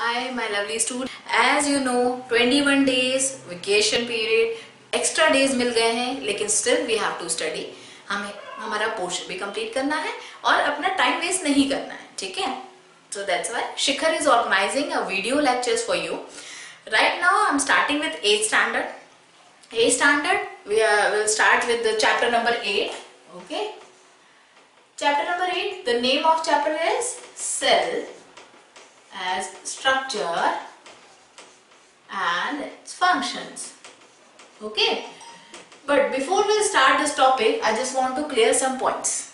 Hi, my lovely student. As you know, 21 days vacation period, extra days मिल गए हैं लेकिन still we have to study. हमें हमारा portion भी कंप्लीट करना है और अपना टाइम वेस्ट नहीं करना है ठीक है So that's why Shikhar is organizing a video lectures for you. Right now I'm starting with 8th standard. 8th standard we are, will start with the chapter number 8. Okay. Chapter number 8, the name of chapter is Cell as structure and its functions. Okay. But before we start this topic, I just want to clear some points.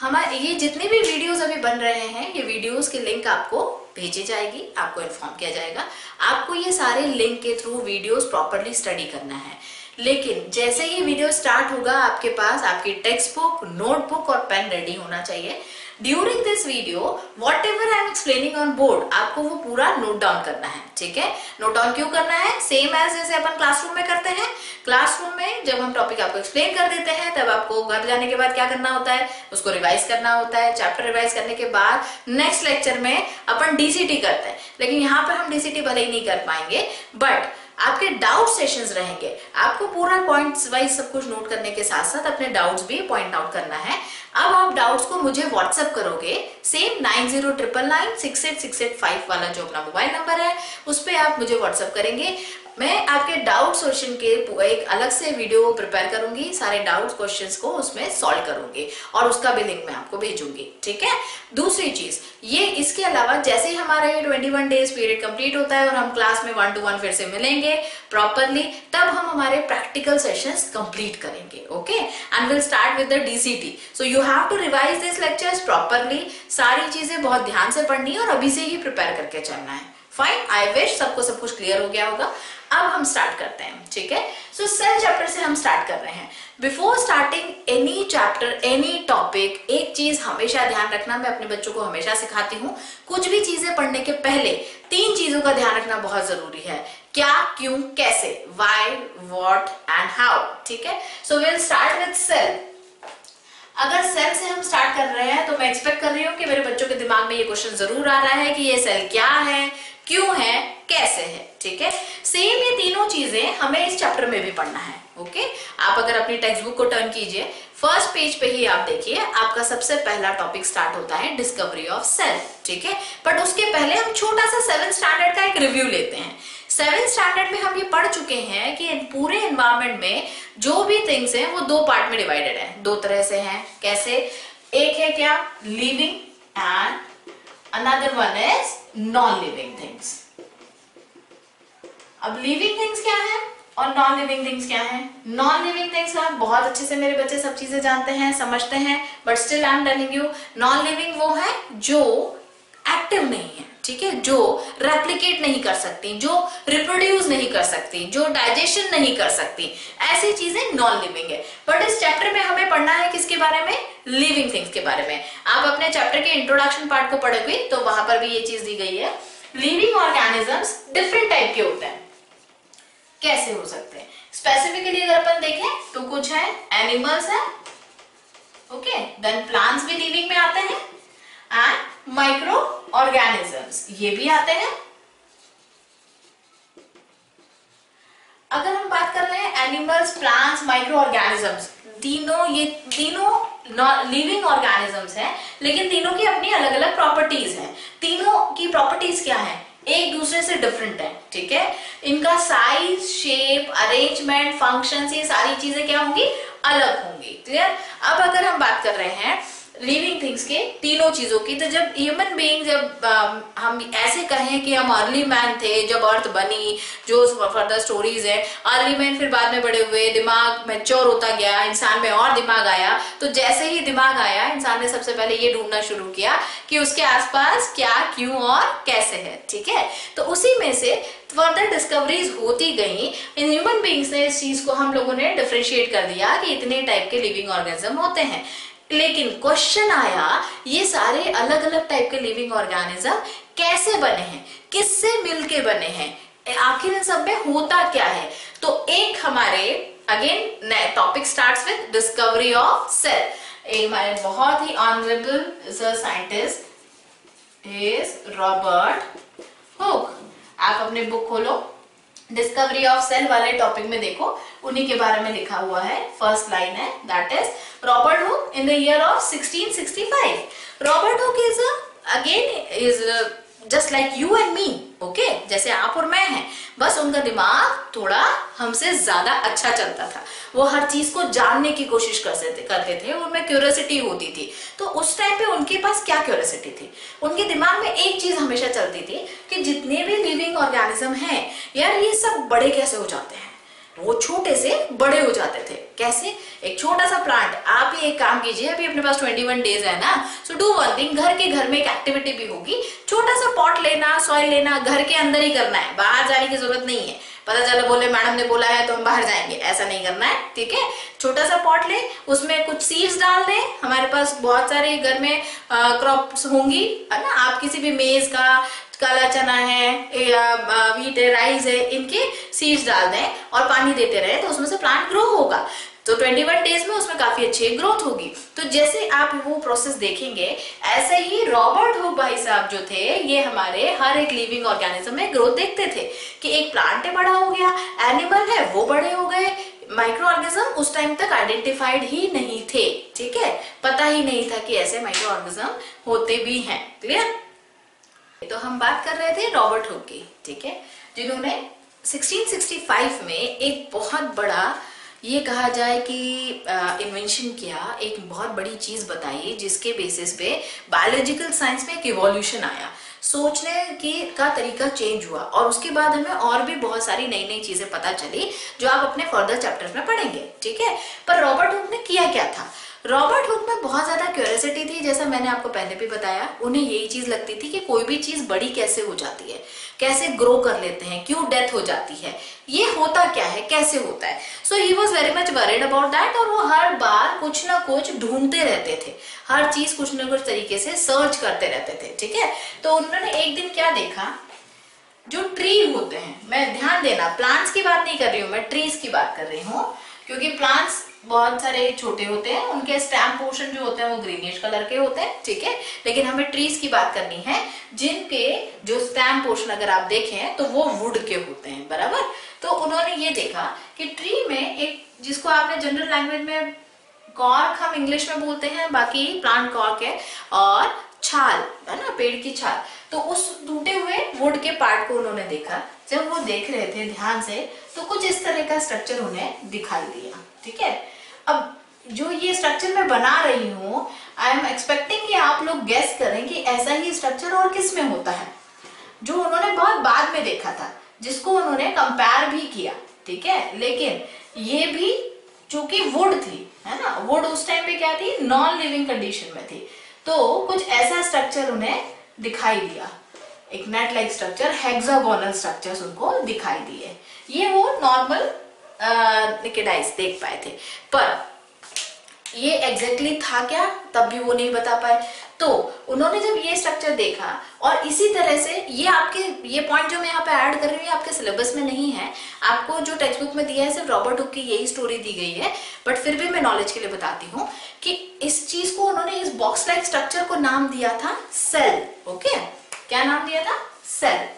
हमारे ये जितने भी videos अभी बन रहे हैं ये videos के लिंक आपको भेजी जाएगी आपको इन्फॉर्म किया जाएगा आपको ये सारे लिंक के थ्रू वीडियोस प्रॉपरली स्टडी करना है लेकिन जैसे ही वीडियो स्टार्ट होगा आपके पास आपकी टेक्स्ट बुक नोटबुक और पेन रेडी होना चाहिए during this video whatever I am explaining on board आपको वो पूरा नोट डाउन करना है, ठीक है? नोट डाउन क्यों करना है? सेम एज जैसे अपन क्लासरूम में करते हैं। क्लासरूम में जब हम टॉपिक आपको एक्सप्लेन कर देते हैं, तब आपको घर जाने के बाद क्या करना होता है? उसको रिवाइज करना होता है। चैप्टर रिवाइज करने के बाद नेक्स्ट लेक्चर में अपन डीसीटी करते हैं। लेकिन यहाँ पर हम डीसीटी भले ही नहीं कर पाएँगे बट आपके डाउट सेशंस रहेंगे। आपको पूरा पॉइंट्स वाइज सब कुछ नोट करने के साथ साथ अपने डाउट्स भी पॉइंट आउट करना है। अब आप डाउट्स को मुझे व्हाट्सअप करोगे same nine zero triple nine six eight six eight five वाला जो अपना मोबाइल नंबर है, उस पर आप मुझे व्हाट्सअप करेंगे। मैं आपके डाउट सोल्यूशन के एक अलग से वीडियो प्रिपेयर करूँगी, सारे डाउट क्वेश्चंस को उसमें सॉल्व करूँगी और उसका भी लिंक मैं आपको भेजूँगी, ठीक है? दूसरी चीज़, ये इसके अलावा जैसे ही हमारा ये 21 डेज़ पीरियड कंप्लीट होता है और हम क्लास में वन टू वन फिर से मिलेंगे प्रॉपरली तब हम हमारे प्रैक्टिकल सेशंस कंप्लीट करेंगे okay and will start with the DCT so you have to revise this lectures properly सारी चीज़ें बहुत ध्यान से पढ़नी है और अभी से ही प्रिपेयर करके चलना है। फाइन आई विश सबको सब कुछ क्लियर हो गया होगा। अब हम स्टार्ट करते हैं, ठीक है? सो सेल चैप्टर से हम स्टार्ट कर रहे हैं। Before starting any chapter any topic एक चीज़ हमेशा ध्यान रखना, मैं अपने बच्चों को हमेशा सिखाती हूँ। कुछ भी चीज़ें पढ़ने के पहले तीन चीज़ों का ध्यान रखना बहुत ज़रूरी है। क्या, क्यों, कैसे वाई वॉट एंड हाउ ठीक है? So will start with cell अगर सेल से हम स्टार्ट कर रहे हैं तो मैं एक्सपेक्ट कर रही हूँ कि मेरे बच्चों के दिमाग में ये क्वेश्चन ज़रूर आ रहा है कि ये सेल क्या है, क्यों है, कैसे है, ठीक है? सेम ये तीनों चीज़ें हमें इस चैप्टर में भी पढ़ना है ओके आप अगर अपनी टेक्स्ट बुक को टर्न कीजिए फ़र्स्ट पेज पे ही आप देखिए, आपका सबसे पहला टॉपिक स्टार्ट होता है डिस्कवरी ऑफ़ सेल ठीक है? बट उसके पहले हम छोटा सा सेवन स्टैंडर्ड का एक रिव्यू लेते हैं। सेवन स्टैंडर्ड में हम ये पढ़ चुके हैं कि पूरे एनवायरमेंट में जो भी थिंग्स हैं, वो दो पार्ट में डिवाइडेड है। दो तरह से हैं। कैसे? एक है क्या? Living and another one is non living things अब लिविंग थिंग्स क्या है और नॉन लिविंग थिंग्स क्या है? नॉन लिविंग थिंग्स का बहुत अच्छे से मेरे बच्चे सब चीज़ें जानते हैं, समझते हैं but still I am telling you non living वो है जो एक्टिव नहीं है। ठीक है, जो रेप्लीकेट नहीं कर सकती, जो रिप्रोड्यूस नहीं कर सकती, जो डाइजेशन नहीं कर सकती, ऐसी चीज़ें नॉन लिविंग है। बट इस चैप्टर में हमें पढ़ना है किसके बारे में? लिविंग थिंग्स के बारे में। आप अपने चैप्टर के इंट्रोडक्शन पार्ट को पढ़ोगे तो वहाँ पर भी ये चीज़ दी गई है। लिविंग ऑर्गेनिजम्स डिफरेंट टाइप के होते हैं। कैसे हो सकते हैं? स्पेसिफिकली अगर अपन देखें तो कुछ है एनिमल्स है ओके देन प्लांट्स भी लिविंग में आते हैं एंड माइक्रो ऑर्गेनिजम्स ये भी आते हैं। अगर हम बात कर रहे हैं एनिमल्स प्लांट्स माइक्रो ऑर्गेनिजम्स तीनों ये तीनों लिविंग ऑर्गेनिजम्स हैं, लेकिन तीनों की अपनी अलग अलग प्रॉपर्टीज़ हैं। तीनों की प्रॉपर्टीज़ क्या है? एक दूसरे से डिफरेंट है, ठीक है? इनका साइज़ शेप अरेंजमेंट फ़ंक्शन ये सारी चीज़ें क्या होंगी? अलग होंगी क्लियर अब अगर हम बात कर रहे हैं लिविंग थिंग्स के तीनों चीज़ों की। तो जब ह्यूमन बीइंग जब आ, हम ऐसे कहें कि हम अर्ली मैन थे जब अर्थ बनी जो फर्दर स्टोरीज है अर्ली मैन फिर बाद में बड़े हुए दिमाग मैच्योर होता गया इंसान में और दिमाग आया तो जैसे ही दिमाग आया इंसान ने सबसे पहले ये ढूंढना शुरू किया कि उसके आसपास क्या क्यों और कैसे है ठीक है? तो उसी में से फर्दर डिस्कवरीज होती गई। इन ह्यूमन बींग्स ने इस चीज़ को हम लोगों ने डिफ्रेंशिएट कर दिया कि इतने टाइप के लिविंग ऑर्गेनिज्म होते हैं। लेकिन क्वेश्चन आया, ये सारे अलग अलग टाइप के लिविंग ऑर्गेनिज्म कैसे बने हैं? किससे मिलके बने हैं? आखिर इन सब में होता क्या है? तो एक हमारे again topic starts with discovery of cell एक हमारे बहुत ही honourable scientist is Robert Hooke आप अपने बुक खोलो. डिस्कवरी ऑफ़ सेल वाले टॉपिक में देखो. उन्हीं के बारे में लिखा हुआ है. फ़र्स्ट लाइन है. That is Robert Hooke in the year of 1665 Robert Hooke is again is just like you and me okay जैसे आप और मैं हैं। बस उनका दिमाग थोड़ा हमसे ज़्यादा अच्छा चलता था। वो हर चीज़ को जानने की कोशिश करते थे करते थे उनमें क्यूरियोसिटी होती थी। तो उस टाइम पे उनके पास क्या क्यूरियोसिटी थी? उनके दिमाग में एक चीज़ हमेशा चलती थी कि जितने भी लिविंग ऑर्गेनिज्म हैं, यार ये सब बड़े कैसे हो जाते हैं? वो छोटे से बड़े हो जाते थे। कैसे? एक छोटा सा प्लांट आप ही एक काम कीजिए, अभी अपने पास 21 डेज़ है ना सो डू वन थिंग घर के घर में एक एक्टिविटी भी होगी। छोटा सा पॉट लेना सॉइल लेना, घर के अंदर ही करना है, बाहर जाने की ज़रूरत नहीं है। पता चला, बोले, मैडम ने बोला है तो हम बाहर जाएँगे। ऐसा नहीं करना है, ठीक है? छोटा सा पॉट ले, उसमें कुछ सीड्स डाल दें। हमारे पास बहुत सारे घर में क्रॉप्स होंगी, है ना? आप किसी भी मेज का, काला चना है, या वीट है राइस है, इनके सीड्स डाल दें और पानी देते रहे तो उसमें से प्लांट ग्रो होगा। तो 21 डेज़ में उसमें काफ़ी अच्छी ग्रोथ होगी। तो जैसे आप वो प्रोसेस देखेंगे, ऐसे ही रॉबर्ट हुक भाई साहब जो थे, ये हमारे हर एक लिविंग ऑर्गेनिज्म में ग्रोथ देखते थे कि एक प्लांट है बड़ा हो गया एनिमल है, वो बड़े हो गए। माइक्रो ऑर्गेनिज्म उस टाइम तक आइडेंटिफाइड ही नहीं थे, ठीक है? पता ही नहीं था कि ऐसे माइक्रो ऑर्गेनिज्म होते भी हैं क्लियर तो हम बात कर रहे थे रॉबर्ट हुक की, ठीक है? जिन्होंने 1665 में एक बहुत बड़ा ये कहा जाए कि इन्वेंशन किया एक बहुत बड़ी चीज़ बताई, जिसके बेसिस पे बायोलॉजिकल साइंस में एक इवोल्यूशन आया। सोचने की, का तरीका चेंज हुआ। और उसके बाद हमें और भी बहुत सारी नई नई चीज़ें पता चली, जो आप अपने फर्दर चैप्टर में पढ़ेंगे, ठीक है? पर रॉबर्ट हुक ने किया क्या था? रॉबर्ट हुक में बहुत ज़्यादा क्यूरियोसिटी थी, जैसा मैंने आपको पहले भी बताया। उन्हें यही चीज़ लगती थी कि कोई भी चीज़ बड़ी कैसे हो जाती है, कैसे ग्रो कर लेते हैं, क्यों डेथ हो जाती है, ये होता क्या है, कैसे होता है। So he was very much worried about that और वो हर बार कुछ ना कुछ ढूंढते रहते थे। हर चीज़ कुछ ना कुछ तरीके से सर्च करते रहते थे, ठीक है? तो उन्होंने एक दिन क्या देखा? जो ट्री होते हैं, मैं ध्यान देना प्लांट्स की बात नहीं कर रही हूँ, मैं ट्रीज की बात कर रही हूँ, क्योंकि प्लांट्स बहुत सारे छोटे होते हैं, उनके स्टैम पोर्शन जो होते हैं वो ग्रीनिश कलर के होते हैं, ठीक है? लेकिन हमें ट्रीज की बात करनी है, जिनके जो स्टैम पोर्शन अगर आप देखें तो वो वुड के होते हैं, बराबर? तो उन्होंने ये देखा कि ट्री में एक, जिसको आपने जनरल लैंग्वेज में कॉर्क हम इंग्लिश में बोलते हैं, बाकी प्लांट कॉर्क है, और छाल, है ना, पेड़ की छाल। तो उस टूटे हुए वुड के पार्ट को उन्होंने देखा। जब वो देख रहे थे ध्यान से तो कुछ इस तरह का स्ट्रक्चर उन्हें दिखाई दिया। ठीक है? अब जो ये स्ट्रक्चर मैं बना रही हूँ आई एम एक्सपेक्टिंग कि आप लोग गेस करें कि ऐसा ही स्ट्रक्चर और किसमें होता है। जो उन्होंने बहुत बाद में देखा था, जिसको उन्होंने कंपेयर भी किया, ठीक है? लेकिन ये भी चूँकि वुड थी, है ना? वुड उस टाइम पे क्या थी? नॉन लिविंग कंडीशन में थी। तो कुछ ऐसा स्ट्रक्चर उन्हें दिखाई दिया। एक net like structure hexagonal structures उनको दिखाई दिए। ये वो नॉर्मल निकेडाइज देख पाए थे। पर ये एग्जैक्टली exactly था क्या? तब भी वो नहीं बता पाए। तो उन्होंने जब ये स्ट्रक्चर देखा और इसी तरह से ये आपके, ये पॉइंट जो मैं यहाँ पे ऐड कर रही हूँ आपके सिलेबस में नहीं है। आपको जो टेक्स्ट बुक में दिया है, सिर्फ़ रॉबर्ट हुक की यही स्टोरी दी गई है। बट फिर भी मैं नॉलेज के लिए बताती हूँ कि इस चीज़ को उन्होंने, इस बॉक्स लाइक स्ट्रक्चर को नाम दिया था सेल ओके क्या नाम दिया था? सेल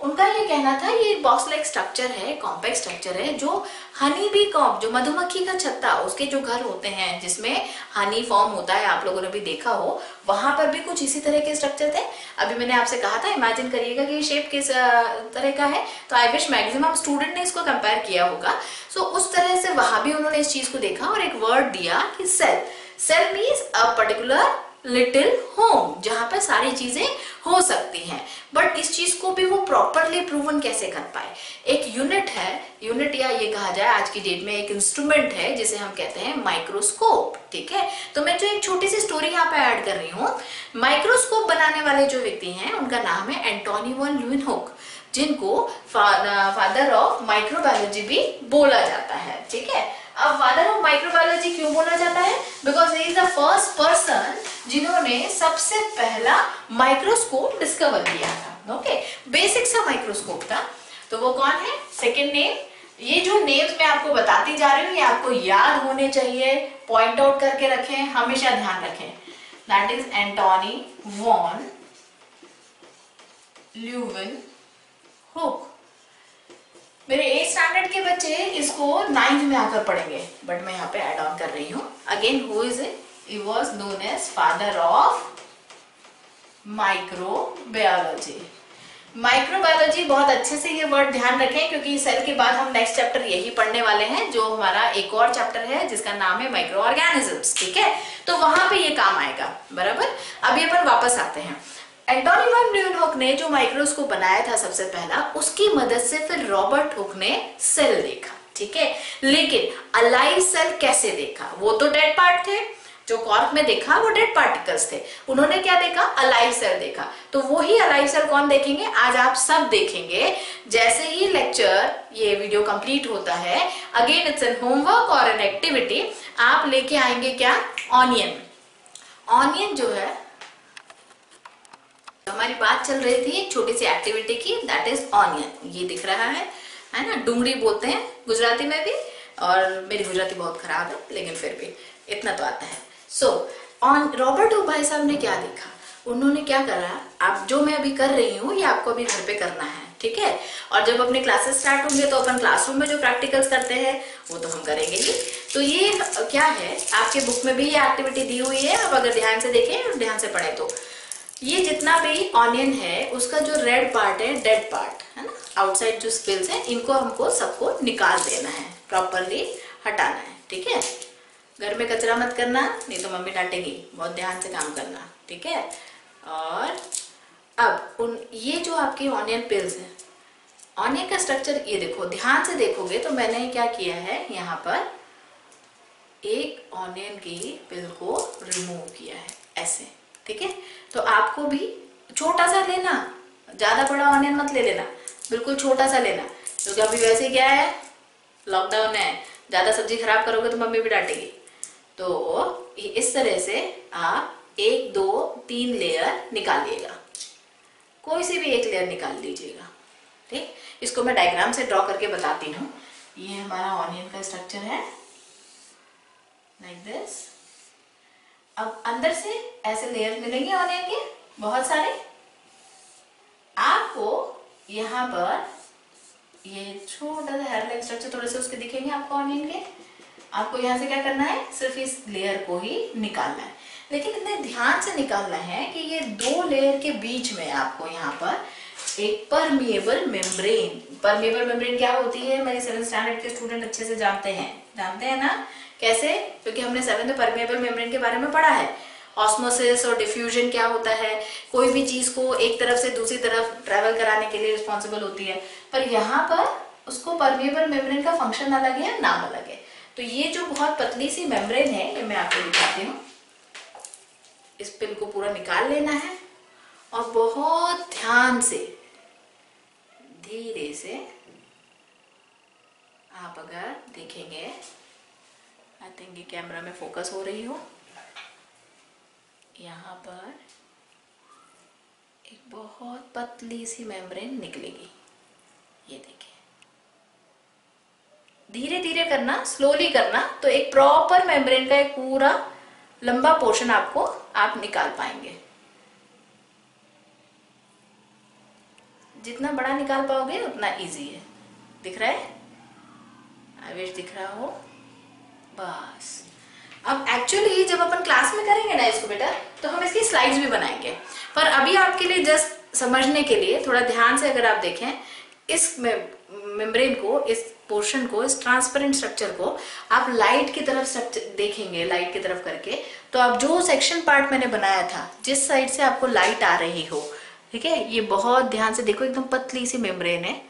उनका ये कहना था, ये बॉक्स लाइक स्ट्रक्चर है कॉम्पैक्ट स्ट्रक्चर है, जो हनी बी कॉम जो मधुमक्खी का छत्ता, उसके जो घर होते हैं, जिसमें हनी फॉर्म होता है, आप लोगों ने भी देखा हो, वहाँ पर भी कुछ इसी तरह के स्ट्रक्चर थे। अभी मैंने आपसे कहा था इमेजिन करिएगा कि शेप किस तरह का है तो आई विश मैक्सिमम स्टूडेंट ने इसको कंपेयर किया होगा। सो उस तरह से वहाँ भी उन्होंने इस चीज़ को देखा और एक वर्ड दिया कि cell cell means a particular little home जहाँ पर सारी चीज़ें हो सकती हैं। बट इस चीज़ को भी वो प्रॉपरली प्रूवन कैसे कर पाए? एक यूनिट है यूनिट या ये कहा जाए, आज की डेट में एक इंस्ट्रूमेंट है, जिसे हम कहते हैं माइक्रोस्कोप ठीक है? तो मैं जो एक छोटी सी स्टोरी यहाँ पे ऐड कर रही हूँ। माइक्रोस्कोप बनाने वाले जो व्यक्ति हैं, उनका नाम है एंटोनी वन लुइनहुक जिनको फादर ऑफ़ माइक्रोबायोलॉजी भी बोला जाता है, ठीक है? अब फादर ऑफ़ माइक्रोबायोलॉजी क्यों बोला जाता है? Because is the first person जिन्होंने सबसे पहला माइक्रोस्कोप डिस्कवर किया था। ओके बेसिक सा माइक्रोस्कोप था। तो वो कौन है? सेकेंड नेम ये जो नेम्स मैं आपको बताती जा रही हूँ, ये आपको याद होने चाहिए। पॉइंट आउट करके रखें, हमेशा ध्यान रखें। That is Antonie van Leeuwenhoek मेरे एट स्टैंडर्ड के बच्चे इसको नाइन्थ में आकर पढ़ेंगे बट मैं यहाँ पे एड ऑन कर रही हूँ। Again who is it was known as father of microbiology microbiology बहुत अच्छे से ये वर्ड ध्यान रखें, क्योंकि सेल के बाद हम नेक्स्ट चैप्टर यही पढ़ने वाले हैं, जो हमारा एक और चैप्टर है, जिसका नाम है माइक्रो ऑर्गेनिजम्स ठीक है? तो वहाँ पे ये काम आएगा, बराबर? अभी अपन वापस आते हैं। एंटोनी वन ल्यूनहुक ने जो माइक्रोस्कोप बनाया था सबसे पहला, उसकी मदद से फिर रॉबर्ट हुक ने सेल देखा, ठीक है? लेकिन अलाइव सेल कैसे देखा? वो तो डेड पार्ट थे, जो कॉर्क में देखा, वो डेड पार्टिकल्स थे। उन्होंने क्या देखा? अलाइव सेल देखा। तो वो ही अलाइव सेल कौन देखेंगे? आज आप सब देखेंगे। जैसे ही लेक्चर ये वीडियो कंप्लीट होता है अगेन इट्स एन होमवर्क और एन एक्टिविटी आप लेके आएँगे क्या? ऑनियन ऑनियन जो है हमारी बात चल रही थी छोटी सी एक्टिविटी की दैट इज़ ऑनियन ये दिख रहा है है ना? डूंगरी बोलते हैं गुजराती में भी, और मेरी गुजराती बहुत खराब है, लेकिन फिर भी इतना तो आता है। सो ऑन रॉबर्ट ओ भाई साहब ने क्या देखा? उन्होंने क्या करा? आप जो मैं अभी कर रही हूँ, ये आपको अभी घर पे करना है, ठीक है? और जब अपने क्लासेस स्टार्ट होंगे तो अपन क्लासरूम में जो प्रैक्टिकल्स करते हैं, वो तो हम करेंगे ही। तो ये, क्या है? आपके बुक में भी ये एक्टिविटी दी हुई है, आप अगर ध्यान से देखें, ध्यान से पढ़े तो। ये जितना भी ऑनियन है, उसका जो रेड पार्ट है डेड पार्ट है ना? आउटसाइड जो स्पिल्स हैं, इनको हमको सबको निकाल देना है प्रॉपरली हटाना है, ठीक है? घर में कचरा मत करना, नहीं तो मम्मी डांटेगी, बहुत ध्यान से काम करना, ठीक है? और अब, उन, ये जो आपकी ऑनियन पिल्स हैं ऑनियन का स्ट्रक्चर ये देखो, ध्यान से देखोगे तो मैंने क्या किया है, यहाँ पर एक ऑनियन की पिल को रिमूव किया है, ऐसे। ठीक है? तो आपको भी छोटा सा लेना, ज़्यादा बड़ा ऑनियन मत ले लेना, बिल्कुल छोटा सा लेना, क्योंकि अभी वैसे क्या है लॉकडाउन है, ज़्यादा सब्ज़ी खराब करोगे तो मम्मी भी डांटेगी। तो इस तरह से आप एक, दो, तीन लेयर निकालिएगा कोई सी भी एक लेयर निकाल लीजिएगा, ठीक? इसको मैं डायग्राम से ड्रॉ करके बताती हूँ। ये हमारा ऑनियन का स्ट्रक्चर है लाइक like दिस अब अंदर से ऐसे लेयर मिलेंगे ऑनियन के बहुत सारे। आपको यहाँ पर ये छोटा सा हेयर लाइक स्ट्रक्चर थोड़े से उसके दिखेंगे आपको ऑनियन के आपको यहाँ से क्या करना है? सिर्फ़ इस लेयर को ही निकालना है। लेकिन इतने ध्यान से निकालना है कि ये दो लेयर के बीच में आपको यहाँ पर एक परमिएबल मेम्ब्रेन परमिएबल मेम्ब्रेन क्या होती है? मेरे सेवन स्टैंडर्ड के स्टूडेंट अच्छे से जानते हैं। जानते हैं ना? कैसे? क्योंकि हमने सेवन परमिएबल मेम्ब्रेन के बारे में पढ़ा है। ऑस्मोसिस और डिफ्यूजन क्या होता है? कोई भी चीज़ को एक तरफ़ से दूसरी तरफ़ ट्रेवल कराने के लिए रिस्पॉन्सिबल होती है। पर यहाँ पर उसको परमिएबल मेम्ब्रेन का फ़ंक्शन अलग है नाम अलग है? तो ये जो बहुत पतली सी मेम्ब्रेन है, ये मैं आपको दिखाती हूँ। इस पिन को पूरा निकाल लेना है और बहुत ध्यान से, धीरे से आप अगर देखेंगे आई थिंक ये कैमरा में फोकस हो रही हो। यहाँ पर एक बहुत पतली सी मेम्ब्रेन निकलेगी। ये देखिए धीरे धीरे करना स्लोली करना तो एक प्रॉपर मेम्ब्रेन का एक पूरा लंबा पोर्शन आपको आप निकाल पाएँगे। जितना बड़ा निकाल पाओगे, उतना इजी है। दिख रहा है? आई विश दिख रहा हो। बस। अब एक्चुअली जब अपन क्लास में करेंगे ना इसको बेटा तो हम इसकी स्लाइड्स भी बनाएँगे। पर अभी आपके लिए जस्ट समझने के लिए थोड़ा ध्यान से अगर आप देखें, इस मेम्ब्रेन को, इस पोर्शन को, इस ट्रांसपेरेंट स्ट्रक्चर को आप लाइट की तरफ़ देखेंगे लाइट की तरफ़ करके तो आप जो सेक्शन पार्ट मैंने बनाया था, जिस साइड से आपको लाइट आ रही हो, ठीक है? ये बहुत ध्यान से देखो, एकदम पतली सी मेम्ब्रेन है।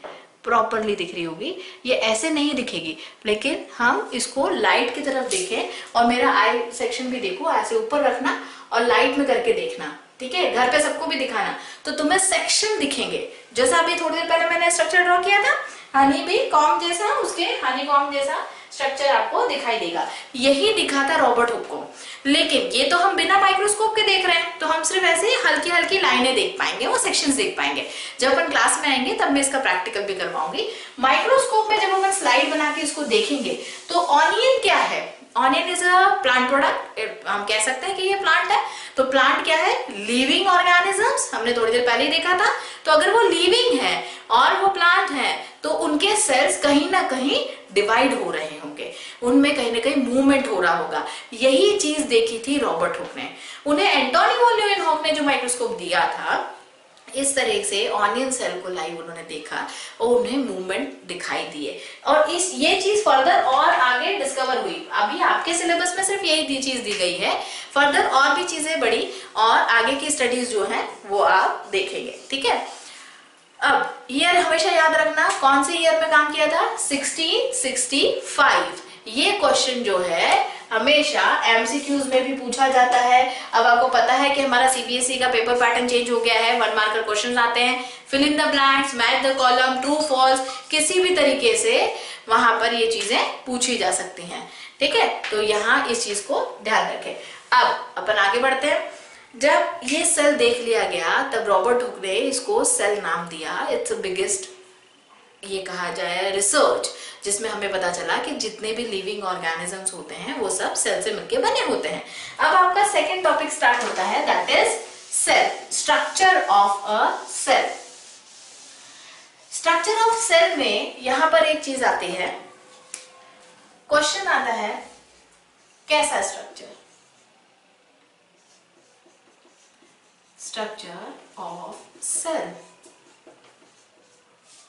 प्रॉपरली दिख रही होगी। ये ऐसे नहीं दिखेगी। लेकिन हम इसको लाइट की तरफ़ देखें और मेरा आई सेक्शन भी देखो, ऐसे ऊपर रखना और लाइट में करके देखना। ठीक है? घर पे सबको भी दिखाना। तो तुम्हें सेक्शन दिखेंगे। जैसा अभी थोड़ी देर पहले मैंने स्ट्रक्चर ड्रॉ किया था हनी भी कॉम जैसा, उसके हनी कॉम जैसा स्ट्रक्चर आपको दिखाई देगा। यही दिखा था रॉबर्ट हुक को। लेकिन ये तो हम बिना माइक्रोस्कोप के देख रहे हैं तो हम सिर्फ़ ऐसे हल्की हल्की लाइनें देख पाएँगे, वो सेक्शंस देख पाएँगे। जब अपन क्लास में आएँगे, तब मैं इसका प्रैक्टिकल भी करवाऊँगी। माइक्रोस्कोप में जब अपन स्लाइड बना के इसको देखेंगे तो ऑनियन क्या है? Onion is a plant product हम कह सकते हैं कि ये प्लांट है। तो प्लांट क्या है? लिविंग ऑर्गेनिजम्स हमने थोड़ी देर पहले ही देखा था। तो अगर वो लिविंग है और वो प्लांट है तो उनके सेल्स कहीं ना कहीं डिवाइड हो रहे होंगे। उनमें कहीं ना कहीं मूवमेंट हो रहा होगा। यही चीज़ देखी थी रॉबर्ट हुक ने। उन्हें एंटोनी वोल्यूइन हॉक ने जो माइक्रोस्कोप दिया था इस तरह से ऑनियन सेल को लाइव उन्होंने देखा और उन्हें मूवमेंट दिखाई दिए और इस, ये चीज़ फर्दर और आगे डिस्कवर हुई। अभी आपके सिलेबस में सिर्फ़ यही चीज़ दी गई है। फर्दर और भी चीज़ें बढ़ी और आगे की स्टडीज़ जो है, वो आप देखेंगे। ठीक है? अब ईयर हमेशा याद रखना, कौन से ईयर में काम किया था? 1665 ये क्वेश्चन जो है हमेशा एमसीक्यूज में भी पूछा जाता है। अब आपको पता है कि हमारा सीबीएसई e का पेपर पैटर्न चेंज हो गया है। वन मार्कर क्वेश्चन आते हैं। Fill in the blanks match the column true false किसी भी तरीके से वहाँ पर ये चीज़ें पूछी जा सकती हैं। ठीक है? तो यहाँ इस चीज़ को ध्यान रखें। अब अपन आगे बढ़ते हैं। जब ये सेल देख लिया गया, तब रॉबर्ट हुक ने इसको सेल नाम दिया। इट्स बिगेस्ट ये कहा जाए रिसर्च जिसमें हमें पता चला कि जितने भी लिविंग ऑर्गेनिजम्स होते हैं, वो सब सेल से मिलकर बने होते हैं। अब आपका सेकेंड टॉपिक स्टार्ट होता है that is cell structure of a cell structure of cell में यहाँ पर एक चीज़ आती है। क्वेश्चन आता है, कैसा स्ट्रक्चर स्ट्रक्चर ऑफ़ सेल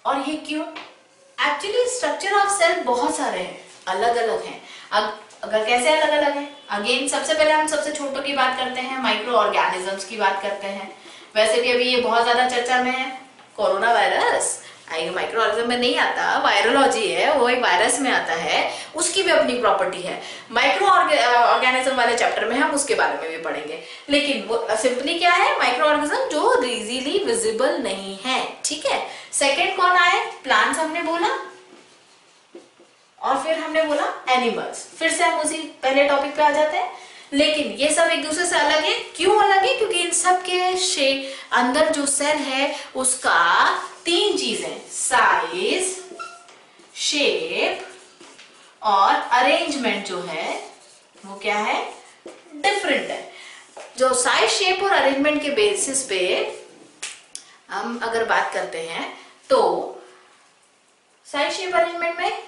और ये क्यों? एक्चुअली स्ट्रक्चर ऑफ़ सेल बहुत सारे हैं अलग अलग हैं। अब अगर कैसे अलग अलग है? अगेन सबसे पहले हम सबसे छोटों की बात करते हैं माइक्रो ऑर्गेनिजम्स की बात करते हैं। वैसे भी अभी ये बहुत ज़्यादा चर्चा में है कोरोना वायरस माइक्रो ऑर्गेनिज्म में नहीं आता वायरोलॉजी है, वो एक वायरस में आता है, उसकी भी अपनी प्रॉपर्टी है। माइक्रो ऑर्गेनिज्म वाले चैप्टर में हम उसके बारे में भी पढ़ेंगे। लेकिन वो सिंपली क्या है? माइक्रो ऑर्गेनिज्म जो इजीली विजिबल नहीं है, ठीक है? सेकेंड कौन आए? प्लांट्स हमने बोला। और फिर हमने बोला एनिमल्स फिर से हम उसी पहले टॉपिक पे आ जाते हैं। लेकिन ये सब एक दूसरे से अलग है। क्यों अलग है? क्योंकि इन सब के अंदर जो सेल है, उसका तीन चीज़ें साइज़ शेप और अरेंजमेंट जो है, वो क्या है? डिफरेंट है। जो साइज़ शेप और अरेंजमेंट के बेसिस पे हम अगर बात करते हैं तो साइज़ शेप अरेंजमेंट में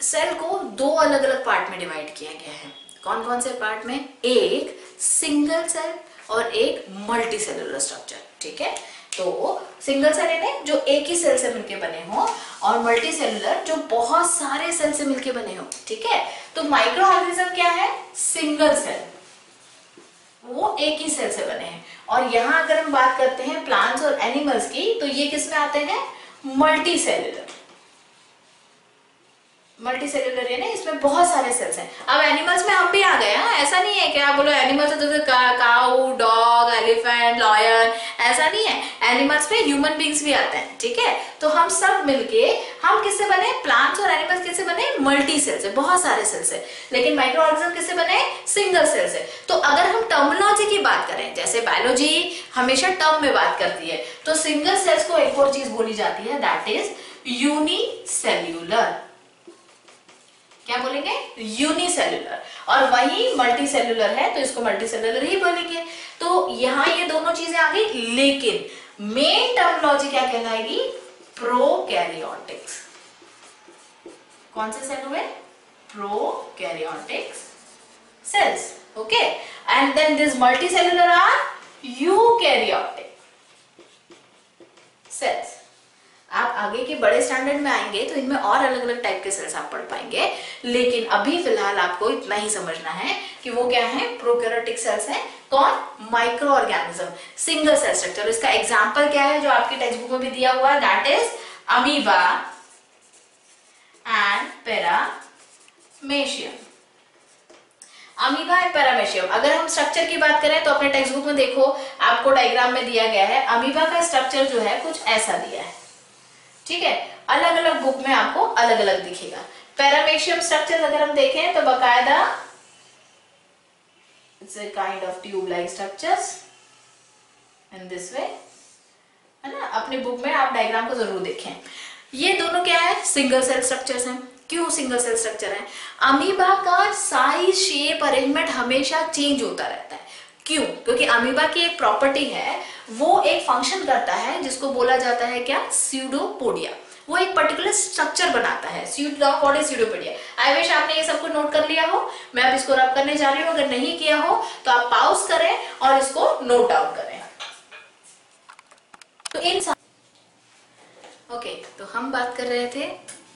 सेल को दो अलग अलग पार्ट में डिवाइड किया गया है। कौन कौन से पार्ट में? एक सिंगल सेल और एक मल्टी सेलुलर स्ट्रक्चर ठीक है? तो सिंगल सेल यानी जो एक ही सेल से मिलके बने हो और मल्टी सेलुलर जो बहुत सारे सेल से मिलके बने हो, ठीक है? तो माइक्रो ऑर्गेनिज्म क्या है? सिंगल सेल वो एक ही सेल से बने हैं। और यहाँ अगर हम बात करते हैं प्लांट्स और एनिमल्स की तो ये किसमें आते हैं? मल्टी सेलुलर मल्टी सेलुलर यानी इसमें बहुत सारे सेल्स हैं। अब एनिमल्स में हम भी आ गए हैं ऐसा नहीं है कि आप बोलो एनिमल्स तो जैसे काउ डॉग एलिफेंट लॉयन ऐसा नहीं है। एनिमल्स में ह्यूमन बींग्स भी आते हैं, ठीक है? तो हम सब मिलके, हम किससे बने? प्लांट्स और एनिमल्स किससे बने? मल्टी सेल्स है, बहुत सारे सेल्स है। लेकिन माइक्रो ऑर्गेनिज्म किससे बने? सिंगल सेल्स है। तो अगर हम टर्मोलॉजी की बात करें, जैसे बायोलॉजी हमेशा टर्म में बात करती है तो सिंगल सेल्स को एक और चीज़ बोली जाती है दैट इज़ यूनिसेल्यूलर क्या बोलेंगे? यूनिसेल्युलर और वही मल्टी सेल्युलर है तो इसको मल्टी सेल्युलर ही बोलेंगे। तो यहाँ ये दोनों चीज़ें आ गई, लेकिन मेन टर्मोलॉजी क्या कहलाएगी? प्रोकैरियोटिक्स कौन से सेल हुए? Prokaryotics cells okay and then this multi cellular or eukaryotic cells आप आगे के बड़े स्टैंडर्ड में आएँगे तो इनमें और अलग अलग टाइप के सेल्स आप पढ़ पाएँगे। लेकिन अभी फ़िलहाल आपको इतना ही समझना है कि वो क्या है? प्रोकैरियोटिक सेल्स है। कौन? Micro organism single cell structure इसका एग्जांपल क्या है जो आपकी टेक्स्ट बुक में भी दिया हुआ है? That is amoeba and paramecium amoeba and paramecium अगर हम स्ट्रक्चर की बात करें तो अपने टेक्स्ट बुक में देखो, आपको डायग्राम में दिया गया है। अमीबा का स्ट्रक्चर जो है कुछ ऐसा दिया है। ठीक है? अलग अलग बुक में आपको अलग अलग दिखेगा। पैरामेशियम स्ट्रक्चर अगर हम देखें तो बकायदा it's a kind of tube like in this way है ना? अपने बुक में आप डायग्राम को ज़रूर देखें। ये दोनों क्या है? सिंगल सेल स्ट्रक्चर्स हैं। क्यों सिंगल सेल स्ट्रक्चर है? अमीबा का साइज़ शेप अरेंजमेंट हमेशा चेंज होता रहता है। क्यों? क्योंकि अमीबा की एक प्रॉपर्टी है, वो एक फ़ंक्शन करता है, जिसको बोला जाता है क्या? सीडोपोडिया वो एक पर्टिकुलर स्ट्रक्चर बनाता है। सीडोपोडिया आई विश आपने ये सबको नोट कर लिया हो। मैं अब इसको रब करने जा रही हूँ। अगर नहीं किया हो तो आप पाउस करें और इसको नोट डाउन करें। तो इन ओके तो हम बात कर रहे थे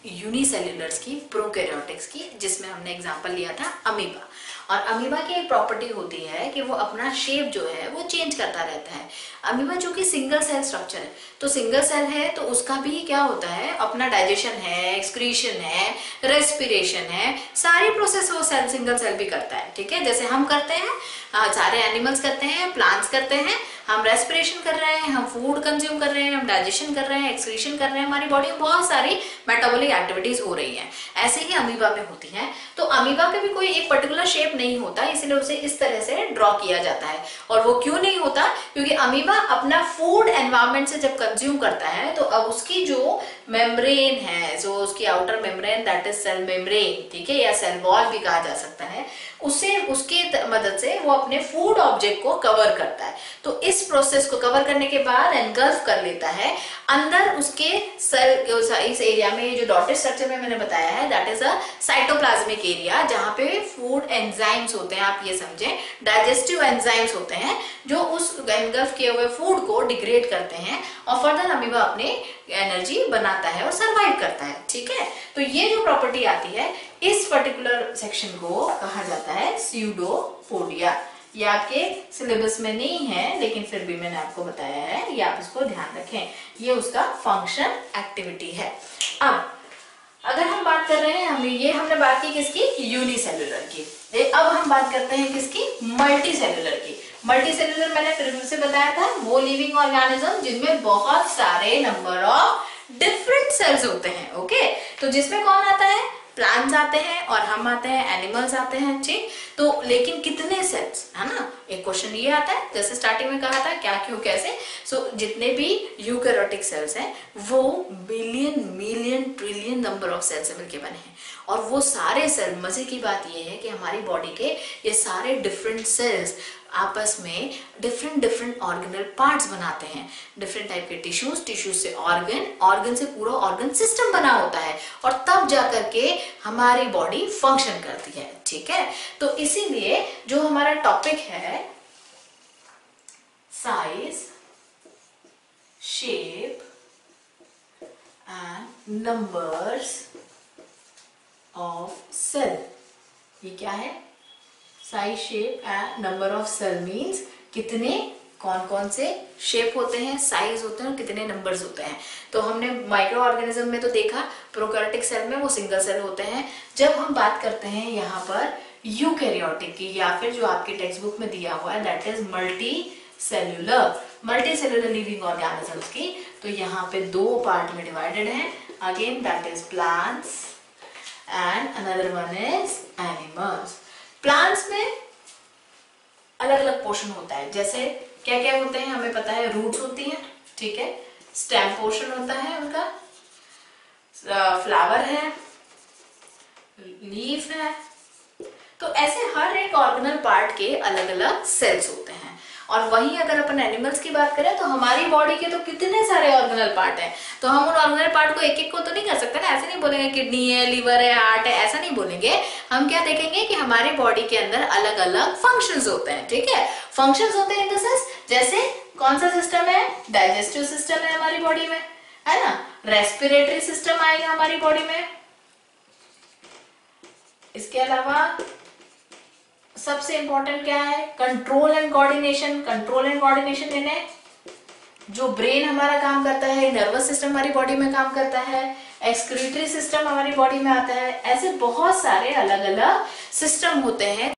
यूनिसेल्युलर्स की प्रोकैरियोटिक्स की, जिसमें हमने एग्जांपल लिया था अमीबा। और अमीबा की एक प्रॉपर्टी होती है कि वो अपना शेप जो है वो चेंज करता रहता है। अमीबा जो कि सिंगल सेल स्ट्रक्चर है तो सिंगल सेल है तो उसका भी क्या होता है? अपना डाइजेशन है एक्सक्रीशन है रेस्पिरेशन है सारी प्रोसेस वो सेल सिंगल सेल भी करता है ठीक है? जैसे हम करते हैं आ, सारे एनिमल्स करते हैं प्लांट्स करते हैं हम रेस्पिरेशन कर रहे हैं हम फ़ूड कंज्यूम कर रहे हैं हम डाइजेशन कर रहे हैं एक्सक्रीशन कर रहे हैं हमारी बॉडी में बहुत सारी मेटाबॉलिक एक्टिविटीज़ हो रही हैं। ऐसे ही अमीबा में होती हैं। तो अमीबा का भी कोई एक पर्टिकुलर शेप नहीं होता, इसलिए उसे इस तरह से ड्रॉ किया जाता है। और वो क्यों नहीं होता? क्योंकि अमीबा अपना फ़ूड एनवायरमेंट से जब कंज्यूम करता है तो अब उसकी जो मेम्ब्रेन है, जो उसकी outer membrane that is cell membrane ठीक है, या सेल वॉल भी कहा जा सकता है उससे उसके मदद से वो अपने फ़ूड ऑब्जेक्ट को कवर करता है। तो इस प्रोसेस को कवर करने के बाद एनगल्फ कर लेता है। अंदर उसके सेल इस एरिया में जो डॉटेड स्ट्रक्चर में मैंने बताया है that is a cytoplasmic area जहाँ पे फ़ूड एंजाइम्स होते हैं, आप ये समझें डाइजेस्टिव एंजाइम्स होते हैं, जो उस एनगल्फ किए हुए फ़ूड को डिग्रेड करते हैं, और फर्दर अमीबा अपने एनर्जी बनाता है और सरवाइव करता है, ठीक है? तो ये जो प्रॉपर्टी आती है, इस पर्टिकुलर सेक्शन को कहा जाता है स्यूडोपोडिया ये आपके सिलेबस में नहीं है, लेकिन फिर भी मैंने आपको बताया है, ये आप इसको ध्यान रखें। ये उसका फ़ंक्शन एक्टिविटी है। अब, अगर हम बात कर रहे हैं, हम ये हमने बात की किसकी? यूनिसेलुलर की। अब हम बात करते हैं किसकी? मल्टी सेलुलर की। मल्टी सेलुलर मैंने फिर से बताया था वो लिविंग ऑर्गेनिज्म जिनमें बहुत सारे नंबर ऑफ़ डिफरेंट सेल्स होते हैं ओके तो जिसमें कौन आता है? प्लांट्स आते हैं और हम आते हैं एनिमल्स आते हैं ठीक? तो लेकिन कितने सेल्स है ना? एक क्वेश्चन ये आता है जैसे स्टार्टिंग में कहा था क्या क्यों कैसे? सो so, जितने भी यूकैरियोटिक सेल्स हैं वो billion million trillion number of cells से मिलकर बने हैं। और वो सारे सेल मज़े की बात ये है कि हमारी बॉडी के ये सारे डिफरेंट सेल्स आपस में डिफरेंट डिफरेंट ऑर्गेनल पार्ट्स बनाते हैं। डिफरेंट टाइप के टिश्यूज टिश्यूज से ऑर्गन ऑर्गन से पूरा ऑर्गन सिस्टम बना होता है और तब जाकर के हमारी बॉडी फ़ंक्शन करती है, ठीक है? तो इसीलिए जो हमारा टॉपिक है size shape and numbers of cell ये क्या है? Size shape and number of cell means कितने कौन कौन से शेप होते हैं साइज़ होते हैं और कितने नंबर्स होते हैं। तो हमने माइक्रो ऑर्गेनिज्म में तो देखा प्रोकैरियोटिक सेल में वो सिंगल सेल होते हैं। जब हम बात करते हैं यहाँ पर यूकैरियोटिक की, या फिर जो आपके टेक्स्ट बुक में दिया हुआ है that is multi cellular multi cellular living organisms की तो यहाँ पे दो पार्ट में डिवाइडेड है। Again that is plants and another one is animals plants में अलग अलग पोर्शन होता है। जैसे क्या क्या होते हैं, हमें पता है रूट्स होती हैं, ठीक है? स्टेम पोर्शन होता है उनका। फ्लावर है लीफ है। तो ऐसे हर एक ऑर्गेनल पार्ट के अलग अलग सेल्स होते हैं। और वहीं अगर अपन एनिमल्स की बात करें तो हमारी बॉडी के तो कितने सारे ऑर्गेनल पार्ट हैं। तो हम उन ऑर्गेनल पार्ट को एक एक को तो नहीं कर सकते ना, ऐसे नहीं बोलेंगे किडनी है लीवर है हार्ट है, ऐसा नहीं बोलेंगे। हम क्या देखेंगे कि हमारी बॉडी के अंदर अलग अलग फ़ंक्शंस होते हैं, ठीक है? फ़ंक्शंस होते हैं इन द सेंस जैसे कौन सा सिस्टम है? डाइजेस्टिव सिस्टम है हमारी बॉडी में, है ना? रेस्पिरेटरी सिस्टम आएगा हमारी बॉडी में। इसके अलावा सबसे इंपॉर्टेंट क्या है? Control and coordination control and coordination इन्हें जो ब्रेन हमारा काम करता है नर्वस सिस्टम हमारी बॉडी में काम करता है एक्सक्रीटरी सिस्टम हमारी बॉडी में आता है, ऐसे बहुत सारे अलग अलग सिस्टम होते हैं।